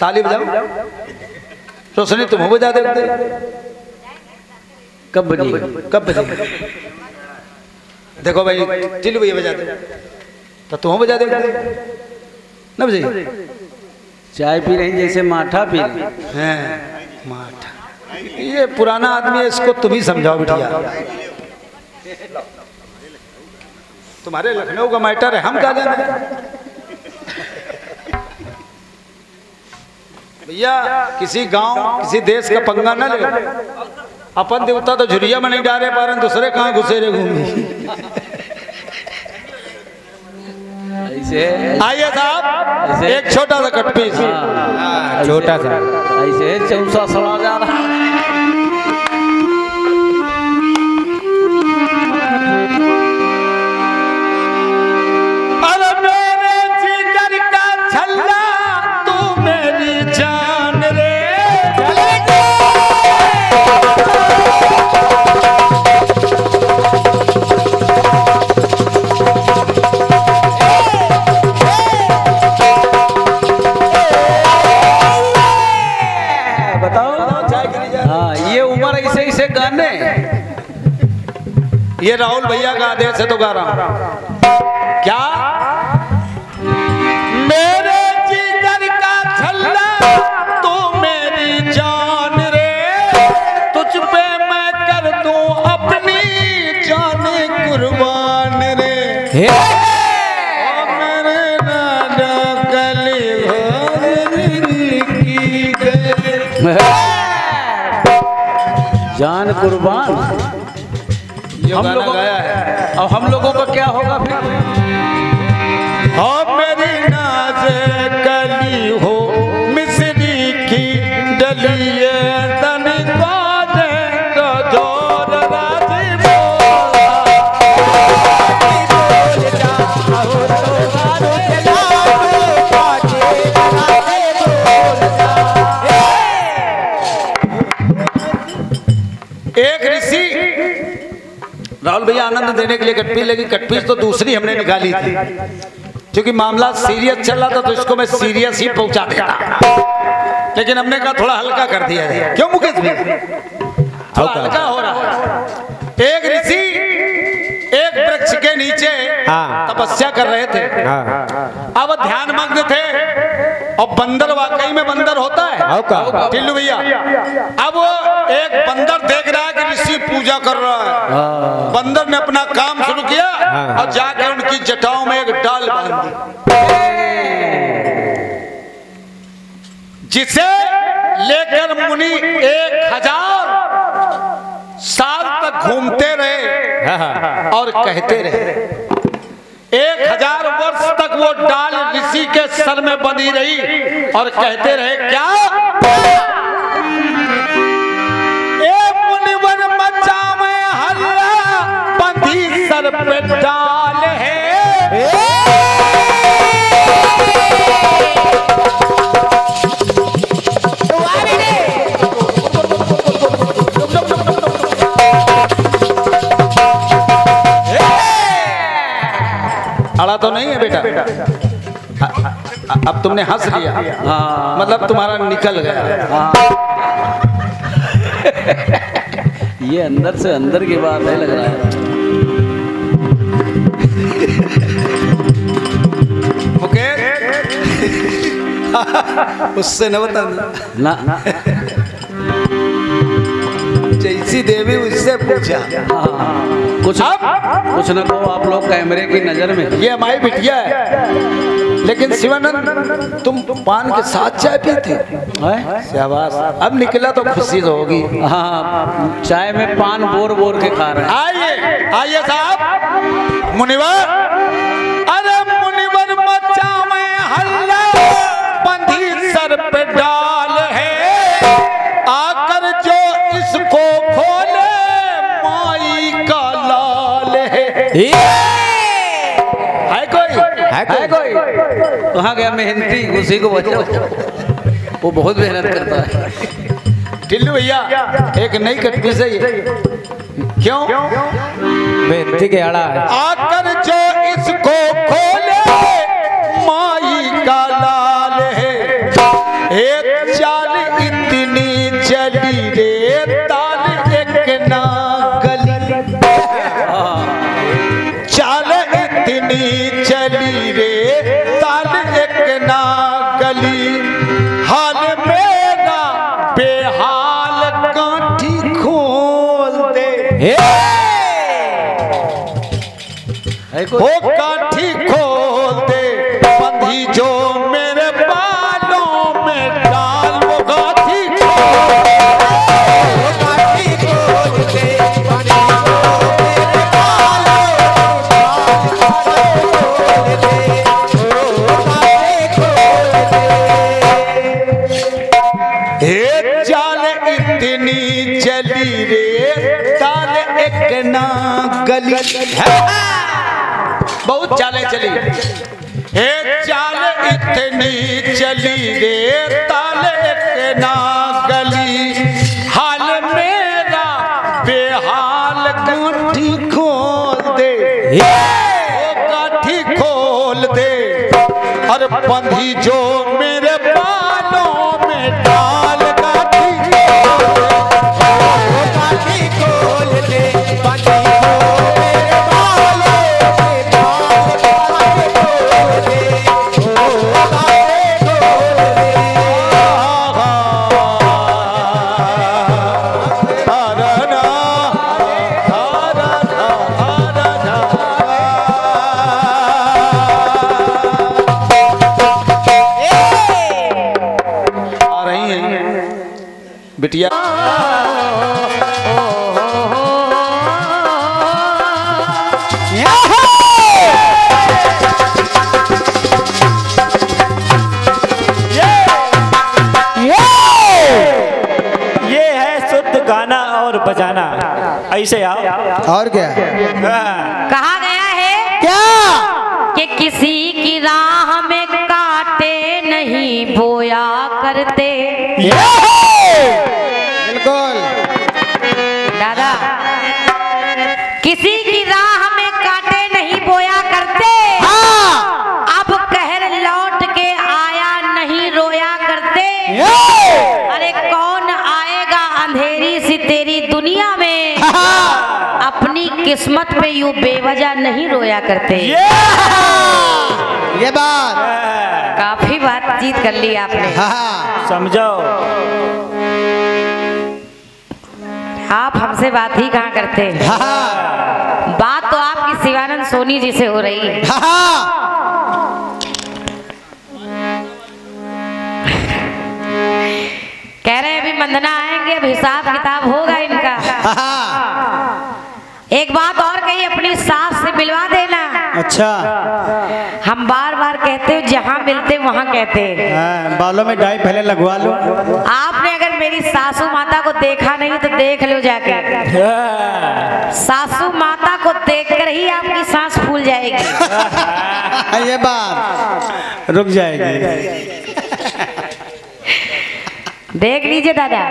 ताली बजाओ रोशनी तुम हो बजा देते। कब बजेगी कब बजे? देखो भाई चिल्लू भैया बजा दे। तो तुम बजा देते। ना बजाइए चाय पी रही जैसे माठा पी रही हैं। माठा। ये पुराना आदमी है इसको तुम ही समझाओ बिटिया। तुम्हारे लखनऊ का मैटर है हम क्या जाने? भैया किसी गाँव किसी देश का पंगा न ले। अपन देवता तो झुरिया में नहीं डाले पा रहे दूसरे कहा घुसे रहे घूमी ऐसे? आइए साहब एक छोटा सा कटपीस हाँ, छोटा सा। ऐसे? चौसा सड़ा जा रहा है। ये राहुल भैया का आदेश है तो गा रहा हूँ क्या? मेरे जिगर का छल्ला तू मेरी जान रे। तुझ पे मैं कर दूँ अपनी जान कुर्बान रे। जान कुर्बान? हम लोगों गाया है। अब हम लोगों का क्या होगा फिर? मेरी नाज कली हो मिस्री की डलिए भैया आनंद देने के लिए कटपीस लगी। कटपीस तो दूसरी हमने निकाली थी। क्योंकि मामला सीरियस चल रहा था तो इसको मैं सीरियस ही पहुँचा देता। लेकिन हमने कहा थोड़ा हल्का कर दिया जाए क्यों मुकेश थोड़ा हल्का हो रहा है। एक ऋषि एक वृक्ष के नीचे हाँ। तपस्या कर रहे थे। हाँ। अब ध्यान और बंदर वाकई में बंदर होता है। आओ टिल्लू भैया अब एक बंदर देख रहा है कि ऋषि पूजा कर रहा है। बंदर ने अपना काम शुरू किया हाँ। और जाके उनकी जटाओं में एक डाल बाँध दी। जिसे लेकर मुनि एक हज़ार साल तक घूमते रहे हाँ। और कहते रहे। एक हज़ार वर्ष तक वो डाल ऋषि के सर में बंधी रही और कहते रहे, क्या? मचा में सर पे डाल है। अड़ा तो नहीं है बेटा। अब तुमने हंस लिया हाँ। मतलब तुम्हारा निकल गया। हाँ ये अंदर से अंदर की बात है लग रहा है। मुकेश उससे न बता ना। ना जैसी देवी उससे पूछा। हाँ, कुछ कुछ न कहो आप लोग कैमरे की नज़र में। ये हमारी बिटिया है। लेकिन शिवानंद तुम पान के साथ चाय पीते? शाबाश अब निकला तो खुशी तो होगी। हाँ चाय में पान बोर बोर के खा रहे आइए आइए साहब। मुनिवर अरे मुनिवर मचा में हल्ला। बंधी सर पे डाल है। आकर जो इसको खोले माई का लाल है। है कोई? है है कोई? कहाँ गया मेहनती? उसी को बचाओ वो बहुत मेहनत करता है। टिल्लू भैया एक नई कटकी से क्यों? मेहनती के आड़ा है। गली। है। बहुत चालें चली। हे चाल इतनी चली रे, ताल एक ना गली। हाल मेरा बेहाल गांठी खोल दे। ओ खोल दे। और बंधी जो बिटिया। ये है शुद्ध गाना और बजाना। ऐसे आओ। और क्या। कहा गया है क्या? कि किसी की राह में काटे नहीं बोया करते। बिल्कुल किस्मत पे यूँ बेवजह नहीं रोया करते। ये बात। काफ़ी बातचीत कर ली आपने। हाँ समझो आप हमसे बात ही कहाँ करते? हैं हाँ। बात तो आपकी शिवानंद सोनी जी से हो रही। है हाँ। कह रहे हैं अभी मंदना आएँगे अब हिसाब किताब होगा इनका। हाँ। एक बात और कही अपनी सास से मिलवा देना। अच्छा। हम बार बार कहते हो जहाँ मिलते वहाँ कहते हैं। हाँ, बालों में डाई पहले लगवा लो। आपने अगर मेरी सासू माता को देखा नहीं तो देख लो जाके। हाँ। सासू माता को देखकर ही आपकी सांस फूल जाएगी। ये बात। रुक जाएगी। देख लीजिए दादा।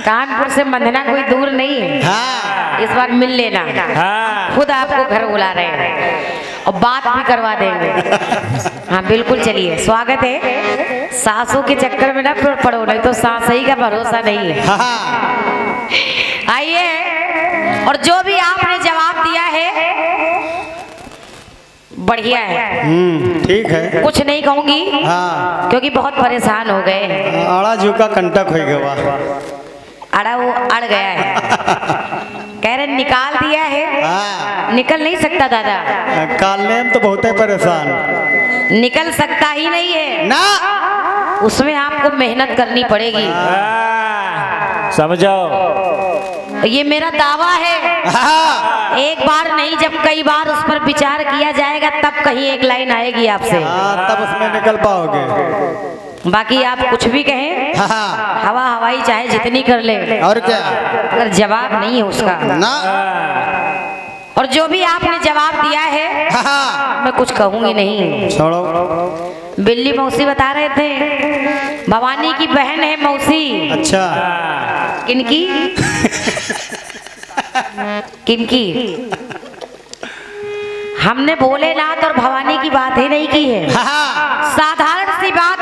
कानपुर से मंदना कोई दूर नहीं। है। हाँ इस बार मिल लेना। हाँ। खुद आपको घर बुला रहे हैं। और बात भी करवा देंगे। हाँ बिल्कुल चलिए। स्वागत है। सासू के चक्कर में ना पड़ो नहीं तो सासई का भरोसा नहीं है। हाँ आइए। और जो भी आपने जवाब दिया है बढ़िया है। हम्म ठीक है। कुछ नहीं कहूँगी हाँ। क्योंकि बहुत परेशान हो गए। हैं आड़ा झुका कंटक हो गया। अड़ा वो अड़ गया है। कह रहे निकाल दिया है। हाँ। निकल नहीं सकता दादा। कालने में तो बहुत है परेशान। निकल सकता ही नहीं है। ना। उसमें आपको मेहनत करनी पड़ेगी। हाँ। समझो ये मेरा दावा है। हाँ। एक बार नहीं जब कई बार उस पर विचार किया जाएगा तब कहीं एक लाइन आएगी आपसे। हाँ तब उसमें निकल पाओगे। बाकी आप कुछ भी कहें हाँ हवा हवाई चाहे जितनी कर ले। और क्या? अगर जवाब नहीं है उसका। ना। और जो भी आपने जवाब दिया है हाँ मैं कुछ कहूँगी नहीं। छोड़ो। बिल्ली मौसी बता रहे थे भवानी की बहन है मौसी। अच्छा। किनकी? किनकी? हमने भोलेनाथ और भवानी की बात ही नहीं की है। हाँ। साधारण सी बात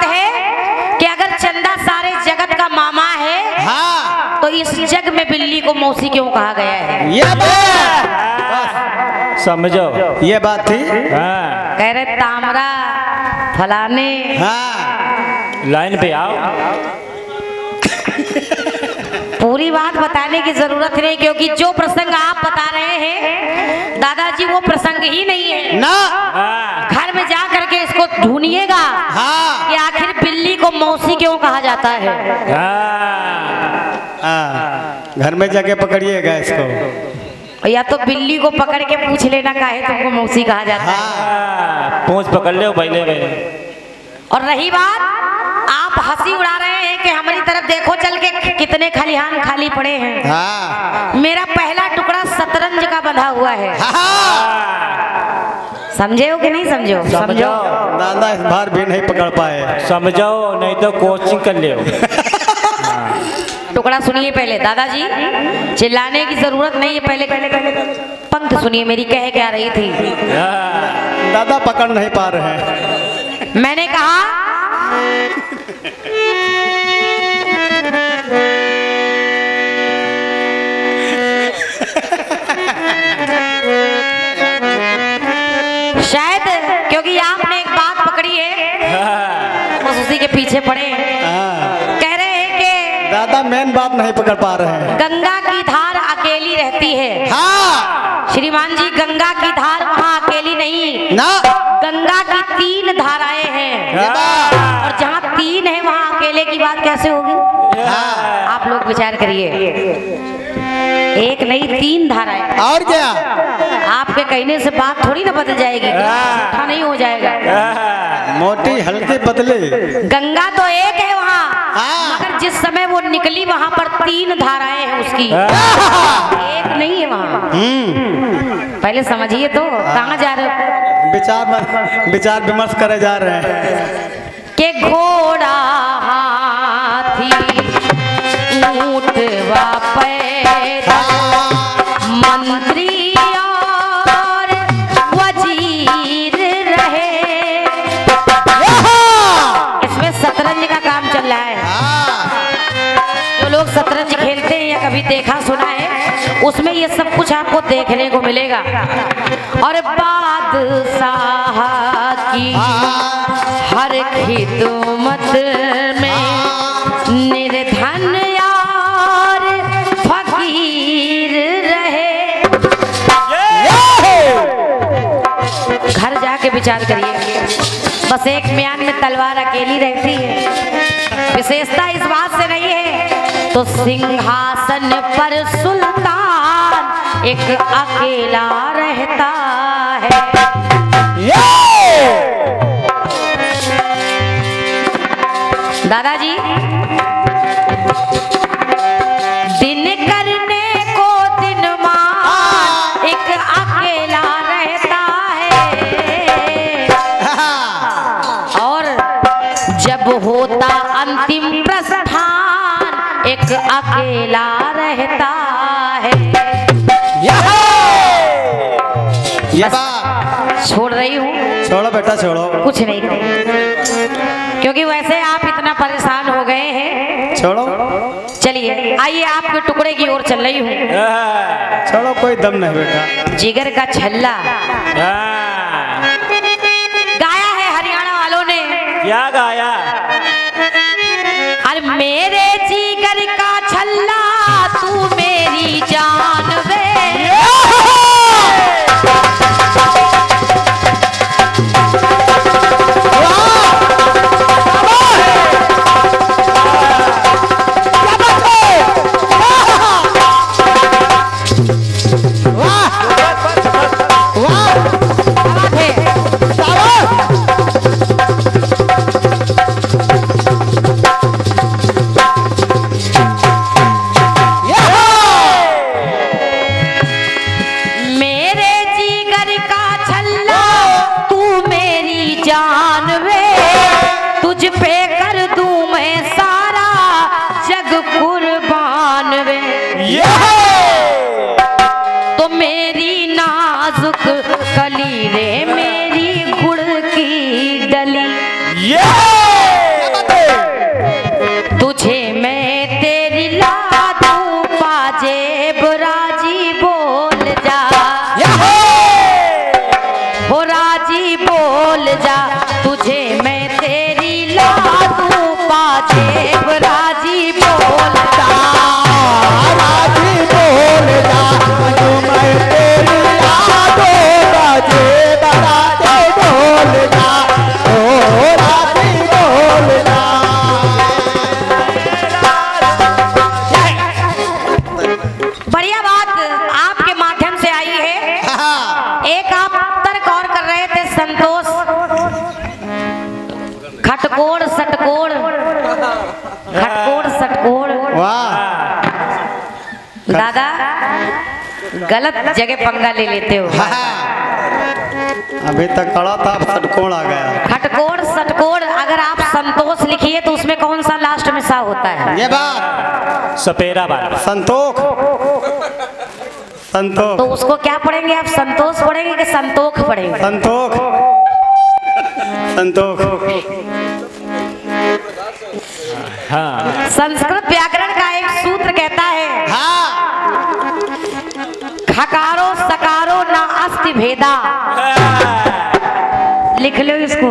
इस जग में बिल्ली को मौसी क्यों कहा गया है? ये बात! समझो। ये बात थी? हाँ। कह रहे तामरा फलाने हाँ। लाइन पे आओ। पूरी बात बताने की ज़रूरत नहीं क्योंकि जो प्रसंग आप बता रहे हैं दादाजी वो प्रसंग ही नहीं है। ना। हाँ। घर में जा करके इसको ढूंढिएगा हाँ। कि आखिर बिल्ली को मौसी क्यों कहा जाता है? हाँ। हाँ। घर में जाके पकड़िएगा इसको। या तो बिल्ली को पकड़ के पूछ लेना काहे तुमको मौसी कहा जाता है। हाँ, पूंछ पकड़ ले पहले में और रही बात आप हँसी उड़ा रहे हैं कि हमारी तरफ़ देखो चल के कितने खलिहान खाली पड़े हैं। हाँ। मेरा पहला टुकड़ा शतरंज का बंधा हुआ है। समझे हो कि नहीं समझो समझो दादा इस बार भी नहीं पकड़ पाए। समझो नहीं तो कोचिंग कर ले टुकड़ा सुनिए पहले दादाजी। चिल्लाने की ज़रूरत नहीं है पहले। पंक्ति सुनिए मेरी कह क्या रही थी? दादा पकड़ नहीं पा रहे हैं। मैंने कहा शायद क्योंकि आपने एक बात पकड़ी है बस उसी के पीछे पड़े हैं हाँ हैं। दादा मेन बात नहीं पकड़ पा रहे हैं। गंगा की धार अकेली रहती है। हाँ। श्रीमान जी गंगा की धार वहाँ अकेली नहीं। ना। गंगा की तीन धाराएँ हैं। और जहाँ तीन है वहाँ अकेले की बात कैसे होगी? हाँ। आप लोग विचार करिए। एक नहीं तीन धाराएँ और क्या? आपके कहने से बात थोड़ी ना बदल जाएगी। झूठा नहीं हो जाएगा। मोटी हल्के पतली। गंगा तो एक है वहाँ। हाँ। मगर जिस समय वो निकली वहाँ पर तीन धाराएँ हैं उसकी। एक नहीं है वहाँ। हम्म। पहले समझिए तो कहाँ जा रहे हो? विचार विचार विमर्श करे जा रहे हैं। के घोड़ा देखा सुना है, उसमें ये सब कुछ आपको देखने को मिलेगा। और बादशाह की हर खिदमत में निर्धन यार फकीर रहे। घर जाके विचार करिए। बस एक म्यान में तलवार अकेली रहती है। विशेषता इस बात से नहीं है तो सिंहासन पर सुल्तान एक अकेला रहता है। दादाजी दिन अकेला रहता है। ये बात। छोड़ रही हूँ। छोड़ो बेटा छोड़ो। कुछ नहीं। क्योंकि वैसे आप इतना परेशान हो गए हैं। छोड़ो। चलिए आइए आपके टुकड़े की ओर चल रही हूँ। छोड़ो कोई दम नहीं बेटा। जिगर का छल्ला। गलत जगह पंगा ले लेते हो। अभी तक खड़ा था अब आ गया। खटकोड़ सटकोड़ अगर आप संतोष लिखिए तो उसमें कौन सा लास्ट में सा होता है? ये बात। सपेरा बाल संतोख। संतोख। तो उसको क्या पढ़ेंगे आप? संतोष पढ़ेंगे कि संतोख पढ़ेंगे? संतोख। संतोख। हाँ। संस्कृत व्याकरण खकारो सकारो ना अस्ति भेदा। लिख लो इसको।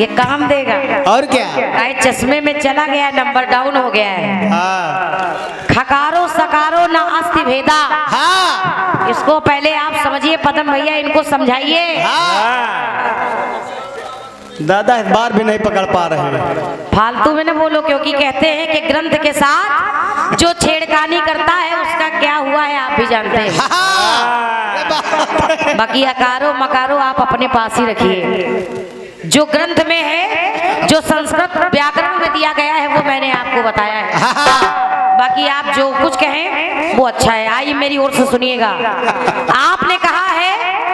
ये काम देगा। और क्या? आए चश्मे में चला गया नंबर डाउन हो गया है। हाँ। खकारो सकारो ना अस्ति भेदा। हाँ। इसको पहले आप समझिए पदम भैया इनको समझाइए। दादा इस बार भी नहीं पकड़ पा रहे हैं। फालतू में न बोलो क्योंकि कहते हैं कि ग्रंथ के साथ जो छेड़खानी करता है उसका क्या हुआ है आप भी जानते हैं। बाकी अकारो मकारो आप अपने पास ही रखिए। जो ग्रंथ में है जो संस्कृत व्याकरण में दिया गया है वो मैंने आपको बताया है। बाकी आप जो कुछ कहें वो अच्छा है। आइए मेरी ओर से सुनिएगा। आपने कहा है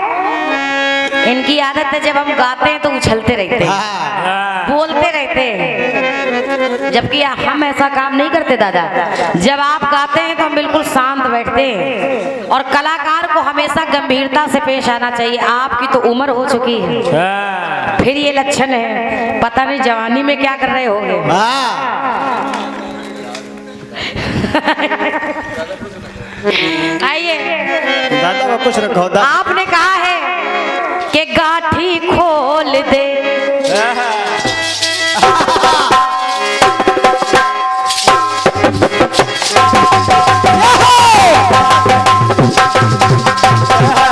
इनकी आदत है जब हम गाते हैं तो उछलते रहते हैं। बोलते रहते हैं। जबकि हम ऐसा काम नहीं करते दादा। जब आप गाते हैं तो हम बिल्कुल शांत बैठते हैं। और कलाकार को हमेशा गंभीरता से पेश आना चाहिए। आपकी तो उम्र हो चुकी है। फिर ये लक्षण है। पता नहीं जवानी में क्या कर रहे होंगे। आइए। दादा कुछ रखो दादा। आपने कहा है कि गाठी खोल दे। क्या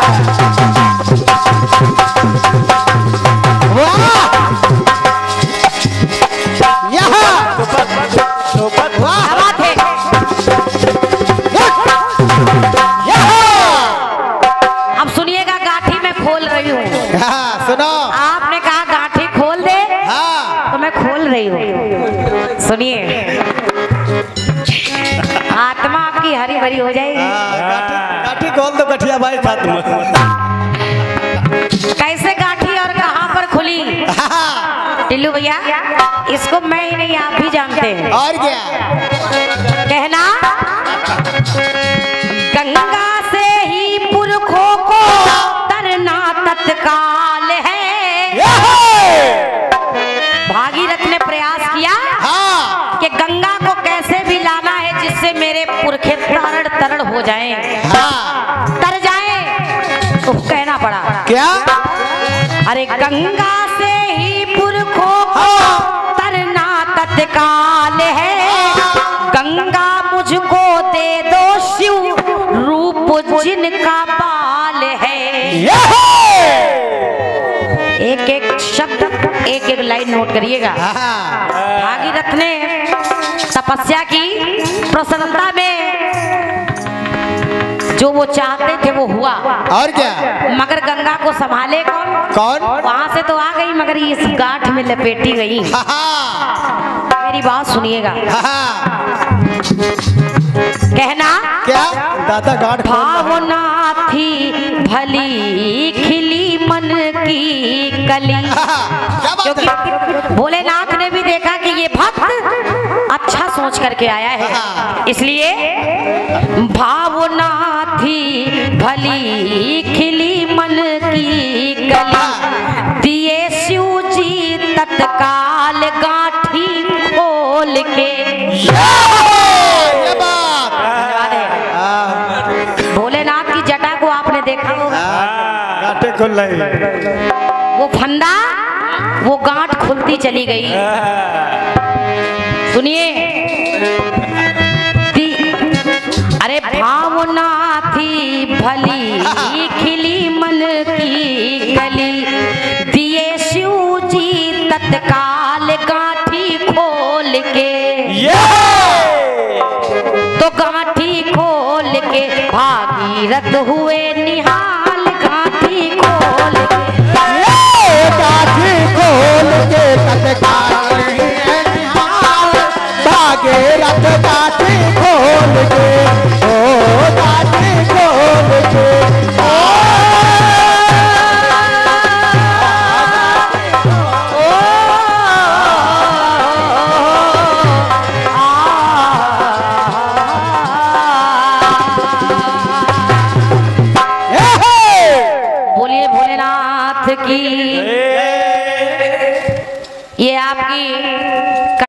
भैया इसको मैं ही नहीं आप भी जानते हैं। और क्या? कहना गंगा से ही पुरखों को तरना तत्काल है। भागीरथ ने प्रयास किया हाँ। कि गंगा को कैसे भी लाना है जिससे मेरे पुरखे तरड़ तरड़ हो जाएँ। हाँ। तर जाएँ तो कहना पड़ा। क्या? अरे गंगा से तत्काल है। गंगा मुझको दे दो शिव रूप जिनका बाल है। एक एक शब्द एक एक लाइन नोट करिएगा। हाँ। भागीरथ ने तपस्या की प्रसन्नता में जो वो चाहते थे वो हुआ। और क्या? मगर गंगा को संभाले कौन? कौन? वहाँ से तो आ गई मगर इस गांठ में लपेटी गई। हाँ। मेरी बात सुनिएगा। हाँ। कहना? क्या? दादा है। भावना थी भली खिली मन की कली। हाँ, है। क्योंकि भोलेनाथ ने भी देखा कि ये भक्त अच्छा सोच करके आया है। इसलिए भावना थी भली खिली मन की गली खुल रही वो फंदा वो गांठ खुलती चली गई। सुनिए। अरे भावना थी भली खिली मन की गली। दिए शिव जी तत्काल गांठी खोल के। तो गांठी खोल के भागीरथ हुए रथ काठी खोल के।